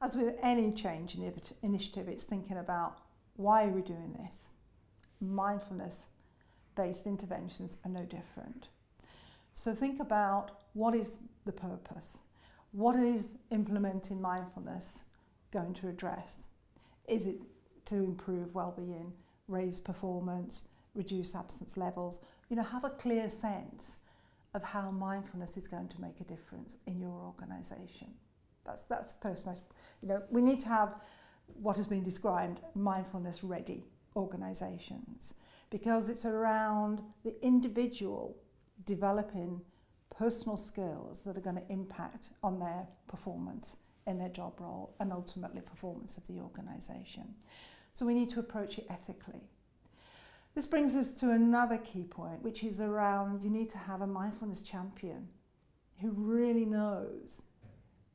As with any change initiative, it's thinking about why are we doing this? Mindfulness based interventions are no different. So think about what is the purpose? What is implementing mindfulness going to address? Is it to improve well-being, raise performance, reduce absence levels? You know, have a clear sense of how mindfulness is going to make a difference in your organisation. That's, that's the first most, you know, we need to have what has been described mindfulness ready organisations because it's around the individual developing personal skills that are going to impact on their performance in their job role and ultimately performance of the organisation. So we need to approach it ethically. This brings us to another key point, which is around you need to have a mindfulness champion who really knows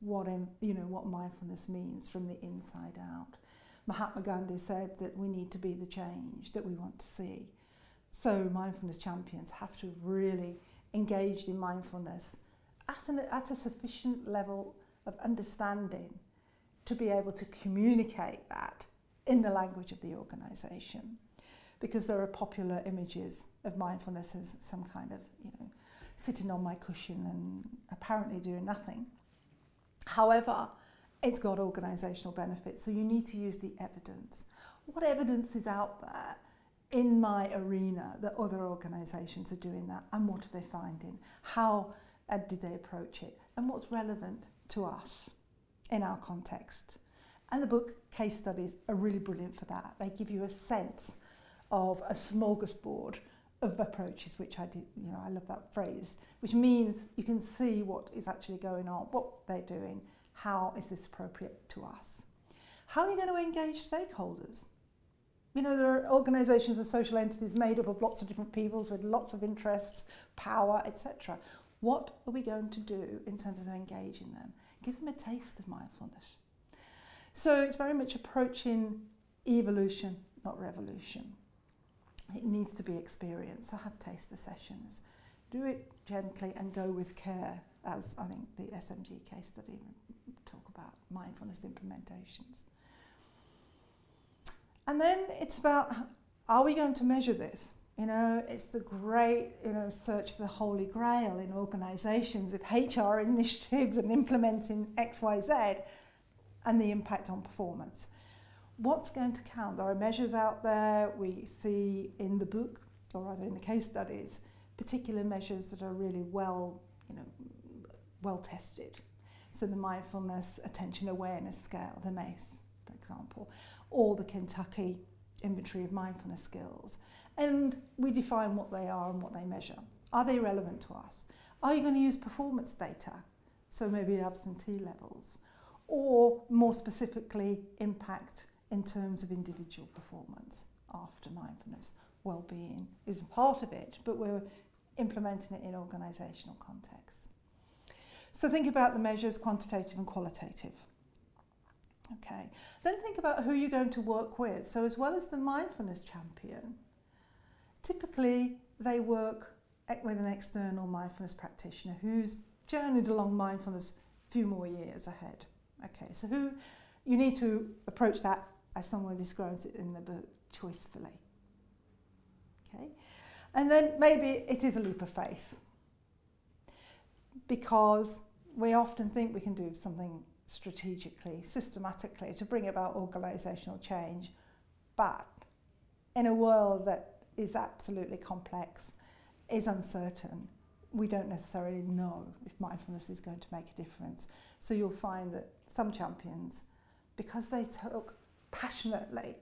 what you know what mindfulness means from the inside out. Mahatma Gandhi said that we need to be the change that we want to see. So mindfulness champions have to really engaged in mindfulness at, an, at a sufficient level of understanding to be able to communicate that in the language of the organisation. Because there are popular images of mindfulness as some kind of, you know, sitting on my cushion and apparently doing nothing. However, it's got organisational benefits, so you need to use the evidence. What evidence is out there in my arena that other organisations are doing that and what are they finding? How uh, did they approach it? And what's relevant to us in our context? And the book case studies are really brilliant for that. They give you a sense of a smorgasbord of approaches, which I do, you know, I love that phrase, which means you can see what is actually going on, what they're doing, how is this appropriate to us? How are you going to engage stakeholders? You know, there are organisations and social entities made up of lots of different peoples with lots of interests, power, etc. What are we going to do in terms of engaging them? Give them a taste of mindfulness. So it's very much approaching evolution, not revolution. It needs to be experienced. So have taster sessions. Do it gently and go with care, as I think the SMG case study talk about mindfulness implementations. And then it's about, are we going to measure this? You know, it's the great, you know, search for the holy grail in organisations with HR initiatives and implementing X, Y, Z and the impact on performance. What's going to count? There are measures out there we see in the book, or rather in the case studies, particular measures that are really well, you know, well tested. So the mindfulness attention awareness scale, the MACE, for example, or the Kentucky inventory of mindfulness skills. And we define what they are and what they measure. Are they relevant to us? Are you going to use performance data? So maybe absentee levels. Or more specifically, impact in terms of individual performance after mindfulness. Well-being is part of it, but we're implementing it in organisational contexts. So think about the measures, quantitative and qualitative. Okay, then think about who you're going to work with. So as well as the mindfulness champion, typically they work with an external mindfulness practitioner who's journeyed along mindfulness a few more years ahead. Okay, so who you need to approach that as someone describes it in the book choicefully. Okay, and then maybe it is a leap of faith because we often think we can do something strategically, systematically to bring about organisational change. But in a world that is absolutely complex, is uncertain, we don't necessarily know if mindfulness is going to make a difference. So you'll find that some champions, because they took passionately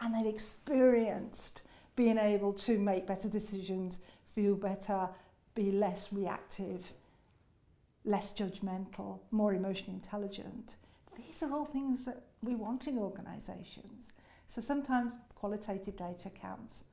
and they've experienced being able to make better decisions, feel better, be less reactive, less judgmental, more emotionally intelligent. These are all things that we want in organisations. So sometimes qualitative data counts.